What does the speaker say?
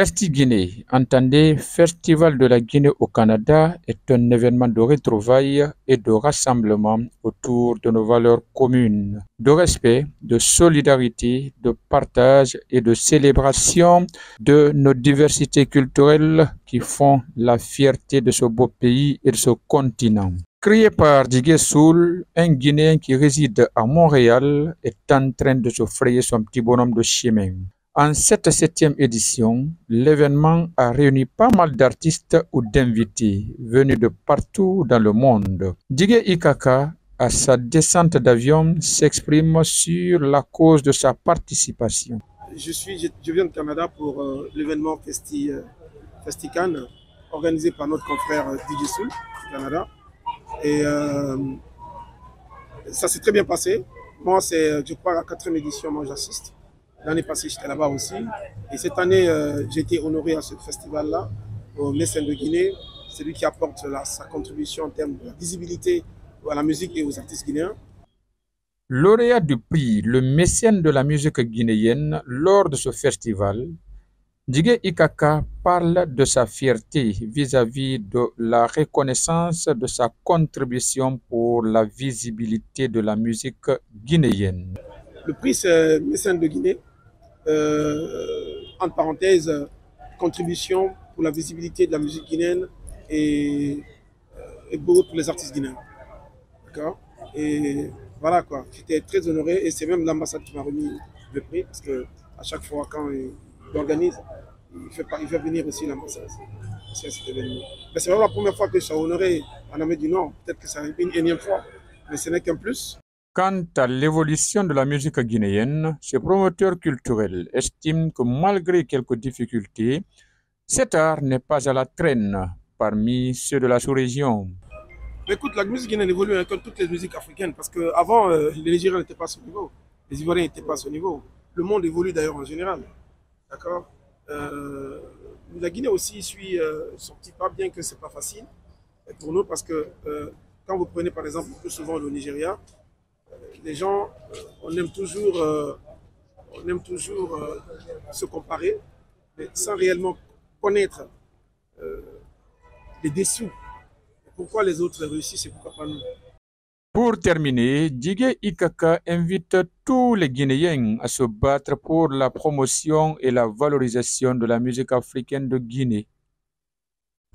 Festi Guinée, entendez Festival de la Guinée au Canada, est un événement de retrouvailles et de rassemblement autour de nos valeurs communes, de respect, de solidarité, de partage et de célébration de nos diversités culturelles qui font la fierté de ce beau pays et de ce continent. Créé par Digue Soul, un Guinéen qui réside à Montréal est en train de se frayer son petit bonhomme de chemin. En cette septième édition, l'événement a réuni pas mal d'artistes ou d'invités venus de partout dans le monde. Digue Ikaka, à sa descente d'avion, s'exprime sur la cause de sa participation. Je, suis, je, viens de Canada pour euh, l'événement Festi, euh, FestiCan, organisé par notre confrère euh, DJ Soul du Canada. Et euh, ça s'est très bien passé. Moi, c'est, je crois, la quatrième édition, moi j'assiste. L'année passée, j'étais là-bas aussi. Et cette année, euh, j'ai été honoré à ce festival-là, au Mécène de Guinée. C'est lui qui apporte sa contribution en termes de visibilité à la musique et aux artistes guinéens. Lauréat du prix, le mécène de la musique guinéenne, lors de ce festival, Digue Ikaka parle de sa fierté vis-à-vis -vis de la reconnaissance de sa contribution pour la visibilité de la musique guinéenne. Le prix, c'est Mécène de Guinée entre parenthèses, contribution pour la visibilité de la musique guinéenne et, et beaucoup pour les artistes guinéens. D'accord? Et voilà quoi, j'étais très honoré et c'est même l'ambassade qui m'a remis le prix parce que à chaque fois quand il organise, il fait, il fait venir aussi l'ambassade. C'est vraiment la première fois que je suis honoré en Amérique du Nord. Peut-être que ça une énième fois, mais ce n'est qu'un plus. Quant à l'évolution de la musique guinéenne, ce promoteur culturel estime que malgré quelques difficultés, cet art n'est pas à la traîne parmi ceux de la sous-région. Écoute, la musique guinéenne évolue comme toutes les musiques africaines parce qu'avant, euh, les Nigériens n'étaient pas à ce niveau, les Ivoiriens n'étaient pas à ce niveau. Le monde évolue d'ailleurs en général. D'accord? Euh, La Guinée aussi suit euh, son petit pas, bien que ce n'est pas facile pour nous parce que quand vous prenez par exemple plus souvent le Nigeria, les gens, on aime toujours, euh, on aime toujours euh, se comparer, mais sans réellement connaître euh, les dessous. Pourquoi les autres réussissent et pourquoi pas nous? Pour terminer, Djigé Ikaka invite tous les Guinéens à se battre pour la promotion et la valorisation de la musique africaine de Guinée.